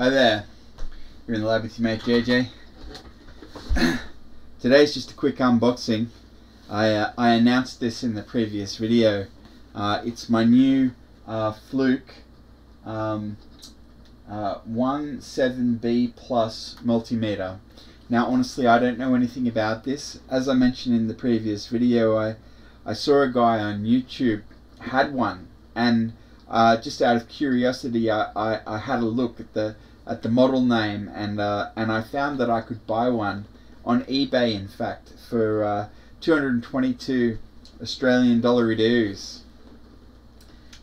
Hi there, you're in the lab with your mate JJ. Today's just a quick unboxing. I, uh, I announced this in the previous video. Uh, it's my new uh, Fluke um, uh, 17B Plus multimeter. Now honestly I don't know anything about this. As I mentioned in the previous video I, I saw a guy on YouTube had one and uh, just out of curiosity I, I, I had a look at the at the model name and uh, and I found that I could buy one on eBay in fact for uh, 222 Australian dollar dues.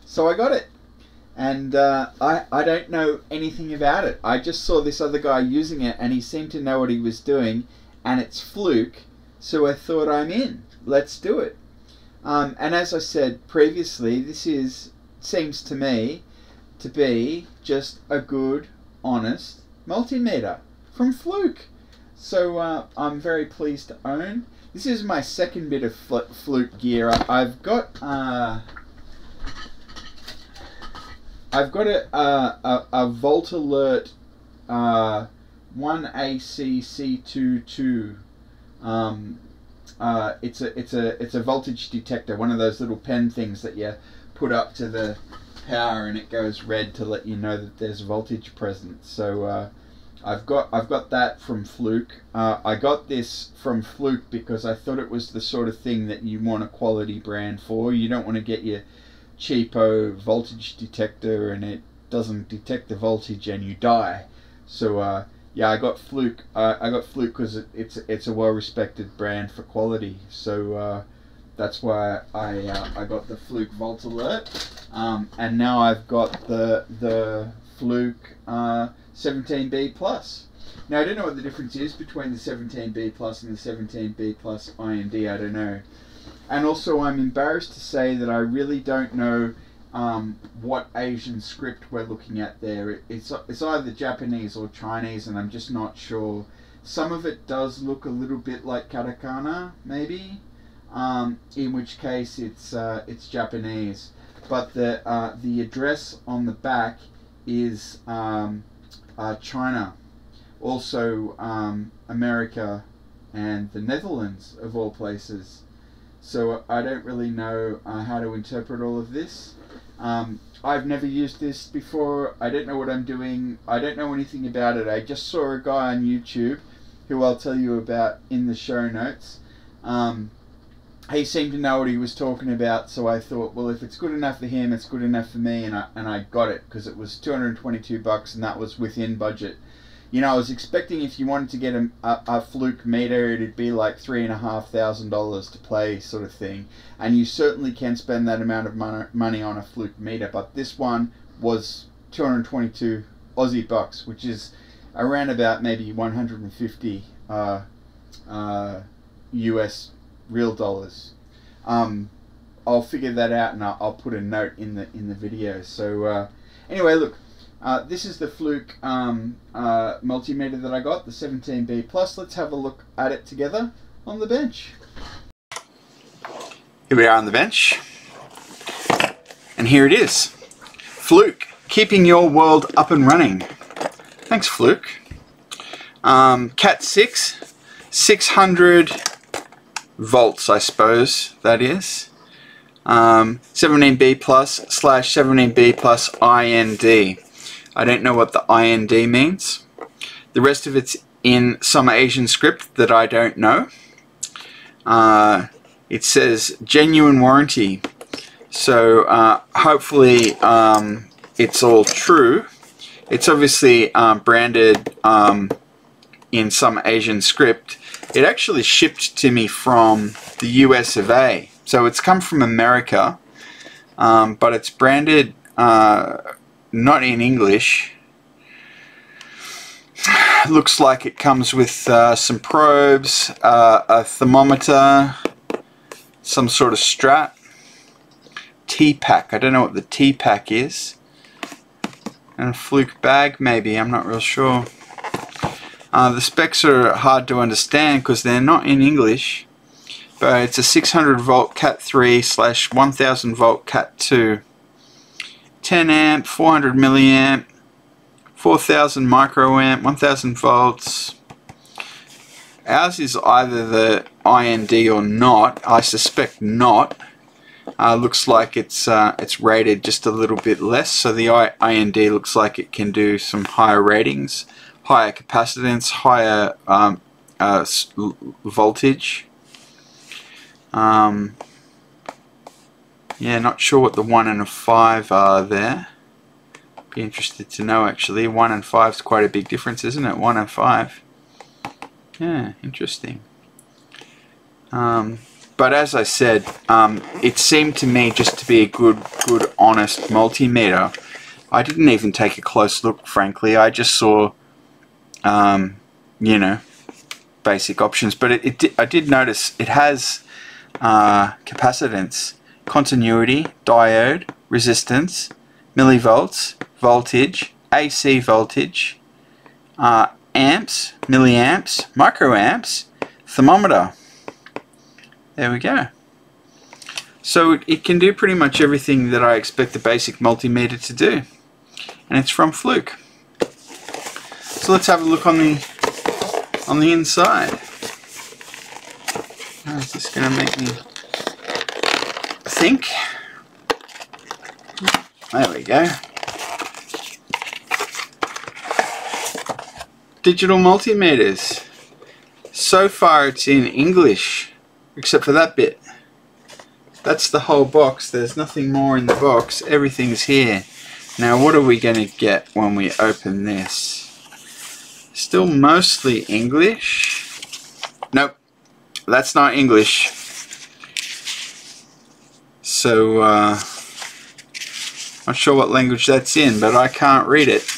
So I got it and uh, I, I don't know anything about it. I just saw this other guy using it and he seemed to know what he was doing and it's Fluke so I thought I'm in. Let's do it. Um, and as I said previously this is seems to me to be just a good honest multimeter from Fluke. So uh, I'm very pleased to own. This is my second bit of Fluke gear. I've got uh, I've got a a, a, a Volt Alert uh, 1AC-C22. Um, uh, it's a it's a it's a voltage detector, one of those little pen things that you put up to the power and it goes red to let you know that there's voltage present. So uh, I've got I've got that from Fluke. Uh, I got this from Fluke because I thought it was the sort of thing that you want a quality brand for. You don't want to get your cheapo voltage detector and it doesn't detect the voltage and you die. So uh, yeah, I got Fluke. I got Fluke because it, it's it's a well respected brand for quality. So uh, that's why I uh, I got the Fluke Volt Alert, um, and now I've got the the Fluke 17B uh, Plus. Now I don't know what the difference is between the 17B Plus and the 17B Plus IND. I don't know, and also I'm embarrassed to say that I really don't know um, what Asian script we're looking at there. It's it's either Japanese or Chinese, and I'm just not sure. Some of it does look a little bit like katakana, maybe um, in which case it's uh, it's Japanese. But the uh, the address on the back is um, uh, China, also um, America, and the Netherlands of all places. So I don't really know uh, how to interpret all of this. Um, I've never used this before. I don't know what I'm doing. I don't know anything about it. I just saw a guy on YouTube, who I'll tell you about in the show notes. Um, he seemed to know what he was talking about, so I thought, well, if it's good enough for him, it's good enough for me, and I and I got it because it was 222 bucks, and that was within budget. You know, I was expecting if you wanted to get a, a, a fluke meter, it'd be like three and a half thousand dollars to play, sort of thing, and you certainly can spend that amount of money money on a fluke meter, but this one was 222 Aussie bucks, which is around about maybe 150 uh, uh, US real dollars. Um, I'll figure that out and I'll, I'll, put a note in the in the video. So uh, anyway, look, uh, this is the Fluke um, uh, multimeter that I got, the 17B Plus. Let's have a look at it together on the bench. Here we are on the bench, and here it is, Fluke, keeping your world up and running. Thanks, Fluke. Um, Cat 6, 600 volts, I suppose that is. Um, 17B plus slash 17B plus IND. I don't know what the IND means. The rest of it's in some Asian script that I don't know. Uh, it says genuine warranty. So uh, hopefully um, it's all true. It's obviously um, branded um, in some Asian script it actually shipped to me from the US of A. So it's come from America, um, but it's branded uh, not in English. Looks like it comes with uh, some probes, uh, a thermometer, some sort of strap, TPAK. I don't know what the TPAK is. And a fluke bag maybe, I'm not real sure. Uh, the specs are hard to understand because they're not in English but it's a 600 volt cat 3 slash 1000 volt cat 2 10 amp 400 milliamp 4000 microamp, 1000 volts. Ours is either the IND or not. I suspect not. Uh, looks like it's uh, it's rated just a little bit less, so the IND looks like it can do some higher ratings, higher capacitance, higher um, uh, voltage. Um, yeah, not sure what the 1 and a 5 are there. Be interested to know actually. 1 and 5 is quite a big difference, isn't it? 1 and 5. Yeah, interesting. Um, but as I said, um, it seemed to me just to be a good, good, honest multimeter. I didn't even take a close look, frankly. I just saw, um, you know, basic options. But it, it I did notice it has uh, capacitance, continuity, diode, resistance, millivolts, voltage, AC voltage, uh, amps, milliamps, microamps, thermometer. There we go. So it can do pretty much everything that I expect a basic multimeter to do. And it's from Fluke. So let's have a look on the on the inside. Is this going to make me think? There we go. Digital multimeters. So far it's in English, except for that bit. That's the whole box. There's nothing more in the box. Everything's here. Now what are we going to get when we open this? Still mostly English. Nope, that's not English. So, uh, not sure what language that's in, but I can't read it.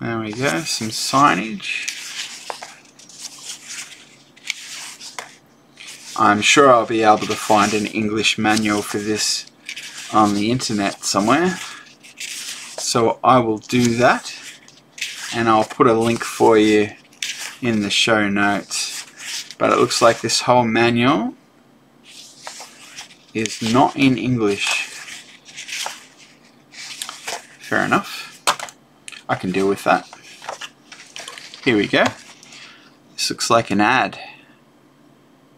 There we go, some signage. I'm sure I'll be able to find an English manual for this on the internet somewhere. So I will do that and I'll put a link for you in the show notes. But it looks like this whole manual is not in English. Fair enough. I can deal with that. Here we go. This looks like an ad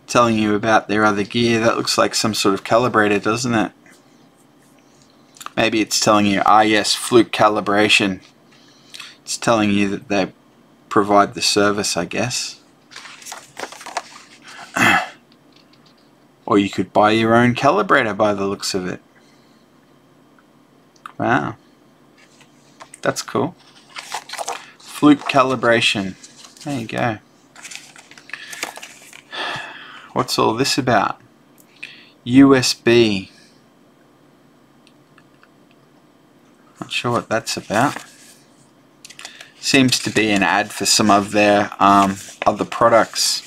telling you about their other gear. That looks like some sort of calibrator doesn't it? Maybe it's telling you ah yes fluke calibration it's telling you that they provide the service, I guess. or you could buy your own calibrator by the looks of it. Wow. That's cool. Fluke calibration. There you go. What's all this about? USB. Not sure what that's about seems to be an ad for some of their um, other products.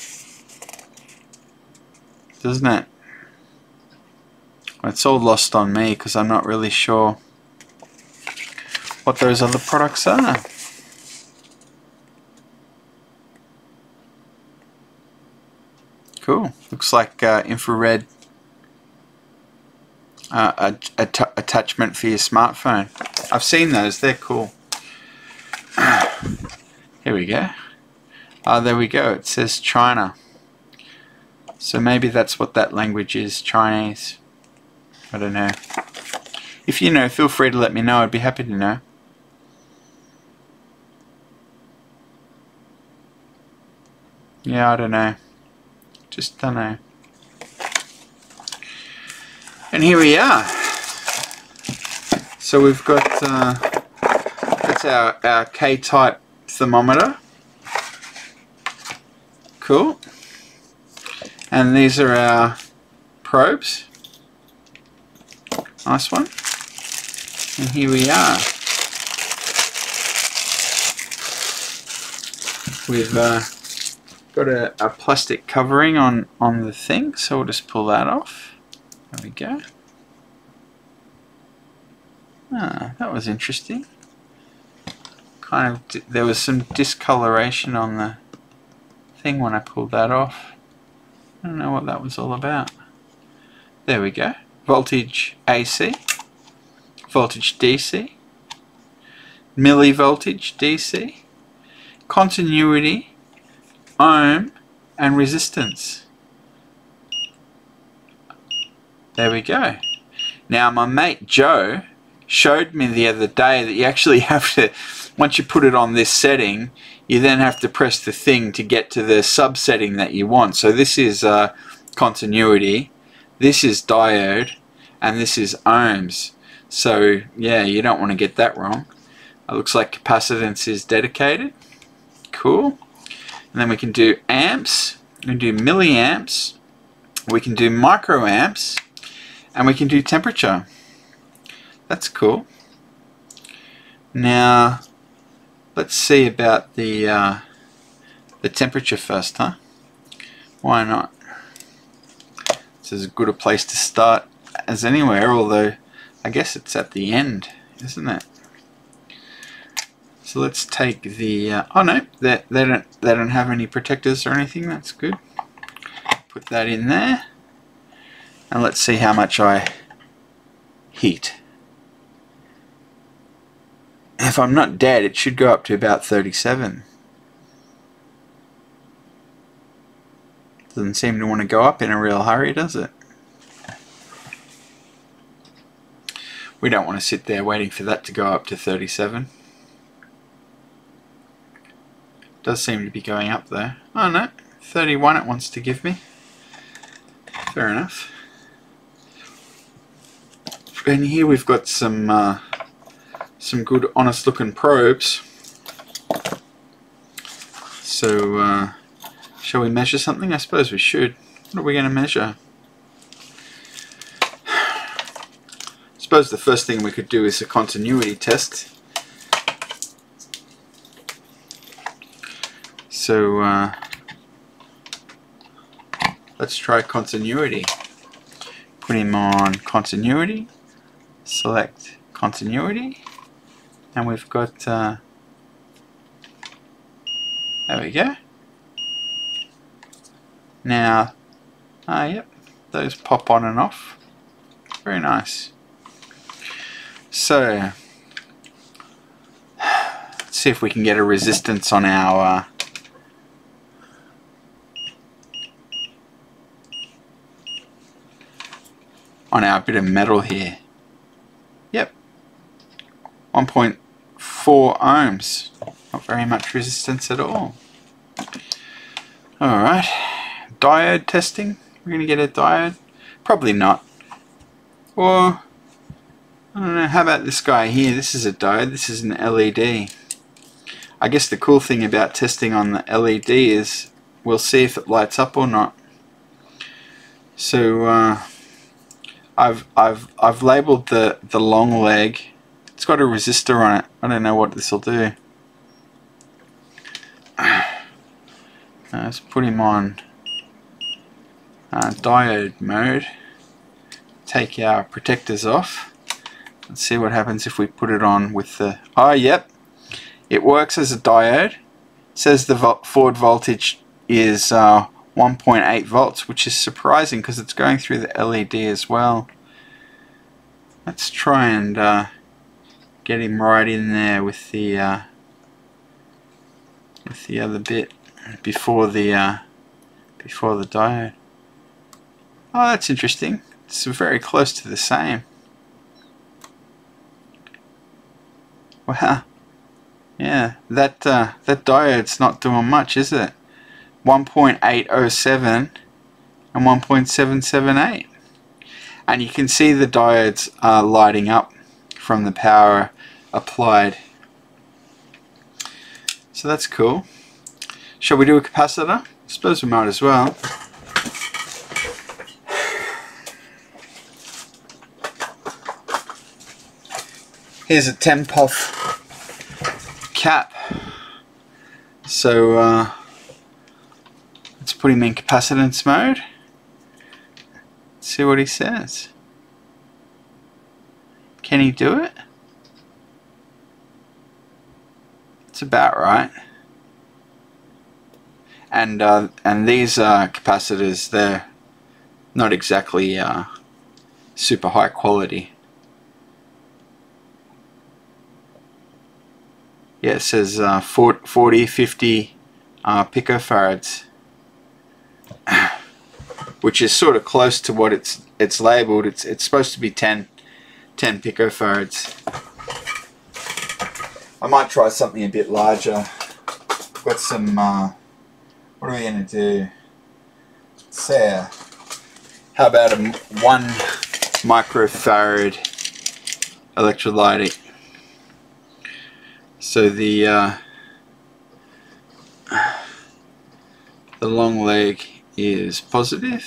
Doesn't it? It's all lost on me because I'm not really sure what those other products are. Cool. Looks like uh, infrared uh, attachment for your smartphone. I've seen those. They're cool here we go. Ah, there we go. It says China. So maybe that's what that language is, Chinese. I don't know. If you know, feel free to let me know. I'd be happy to know. Yeah, I don't know. Just don't know. And here we are. So we've got uh, our, our K-type thermometer. Cool. And these are our probes. Nice one. And here we are. We've uh, got a, a plastic covering on, on the thing, so we'll just pull that off. There we go. Ah, that was interesting kind of there was some discoloration on the thing when I pulled that off. I don't know what that was all about. There we go. Voltage AC, voltage DC, millivoltage DC, continuity, ohm, and resistance. There we go. Now my mate Joe showed me the other day that you actually have to, once you put it on this setting, you then have to press the thing to get to the subsetting that you want. So this is uh, continuity, this is diode, and this is ohms. So yeah, you don't want to get that wrong. It looks like capacitance is dedicated. Cool. And then we can do amps, we can do milliamps, we can do microamps, and we can do temperature. That's cool. Now, let's see about the uh, the temperature first, huh? Why not? Is as good a place to start as anywhere, although I guess it's at the end, isn't it? So let's take the, uh, oh no, they, they, don't, they don't have any protectors or anything, that's good. Put that in there. And let's see how much I heat. If I'm not dead, it should go up to about 37. Doesn't seem to want to go up in a real hurry, does it? We don't want to sit there waiting for that to go up to 37. Does seem to be going up there. Oh no, 31 it wants to give me. Fair enough. And here we've got some uh, some good honest looking probes. So uh, shall we measure something? I suppose we should. What are we going to measure? I suppose the first thing we could do is a continuity test. So uh, let's try continuity. Put him on continuity, select continuity, and we've got, uh, there we go. Now, ah, yep, those pop on and off. Very nice. So, let's see if we can get a resistance on our uh, on our bit of metal here. Yep, 1.4 ohms. Not very much resistance at all. Alright, diode testing. We're going to get a diode? Probably not. Or I don't know, how about this guy here? This is a diode, this is an LED. I guess the cool thing about testing on the LED is we'll see if it lights up or not. So uh, I've I've I've labeled the the long leg. It's got a resistor on it. I don't know what this will do. let's put him on uh, diode mode. Take our protectors off. Let's see what happens if we put it on with the... Oh, yep. It works as a diode. It says the forward voltage is uh, 1.8 volts, which is surprising because it's going through the LED as well. Let's try and uh, get him right in there with the uh, with the other bit before the uh, before the diode. Oh, that's interesting. It's very close to the same. Wow. Yeah, that uh, that diode's not doing much, is it? 1.807 and 1.778. And you can see the diodes are lighting up from the power applied. So that's cool. Shall we do a capacitor? I suppose we might as well. Here's a 10 puff cap. So uh, let's put him in capacitance mode. See what he says. Can he do it? It's about right. And uh, and these uh, capacitors, they're not exactly uh, super high quality. yeah, it says uh, 40, 50 uh, picofarads, which is sort of close to what it's it's labeled. It's it's supposed to be 10, 10 picofarads. I might try something a bit larger. Got some. Uh, what are we gonna do? Say, uh, how about a one microfarad electrolytic? So the uh, the long leg is positive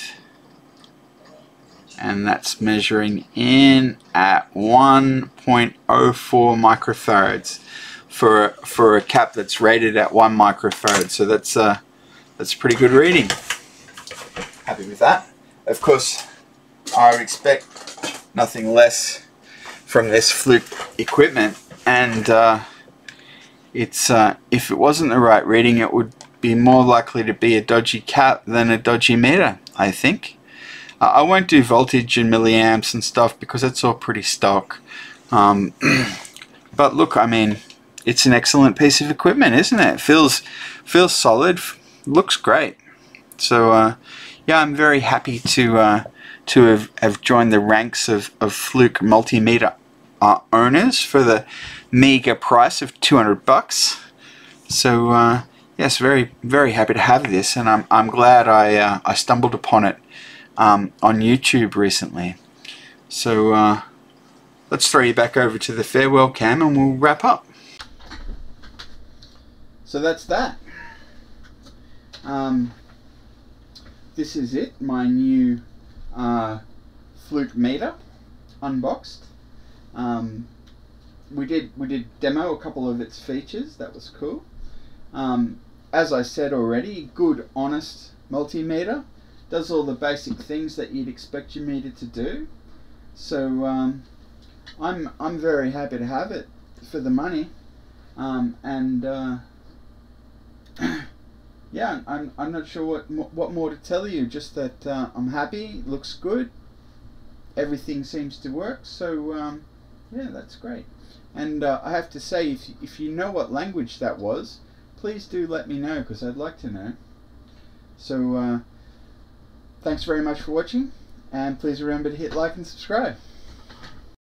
and that's measuring in at 1.04 microfarads for for a cap that's rated at 1 microfarad so that's uh, that's a pretty good reading. Happy with that? Of course I expect nothing less from this fluke equipment. And uh, it's uh, if it wasn't the right reading it would be more likely to be a dodgy cap than a dodgy meter I think I won't do voltage and milliamps and stuff because it's all pretty stock. Um, but look I mean it's an excellent piece of equipment isn't it, it feels feels solid. Looks great. So uh, yeah I'm very happy to uh, to have, have joined the ranks of, of Fluke multimeter uh, owners for the meager price of 200 bucks. So uh, yes, very very happy to have this, and I'm I'm glad I uh, I stumbled upon it um, on YouTube recently. So uh, let's throw you back over to the farewell cam, and we'll wrap up. So that's that. Um, this is it, my new uh, Fluke meter unboxed. Um, we did we did demo a couple of its features. That was cool. Um, as I said already, good, honest multimeter. Does all the basic things that you'd expect your meter to do. So um, I'm I'm very happy to have it for the money. Um, and uh, yeah, I'm, I'm not sure what what more to tell you. Just that uh, I'm happy. Looks good. Everything seems to work. So um, yeah, that's great. And uh, I have to say, if, if you know what language that was, please do let me know because I'd like to know. So, uh, thanks very much for watching, and please remember to hit like and subscribe.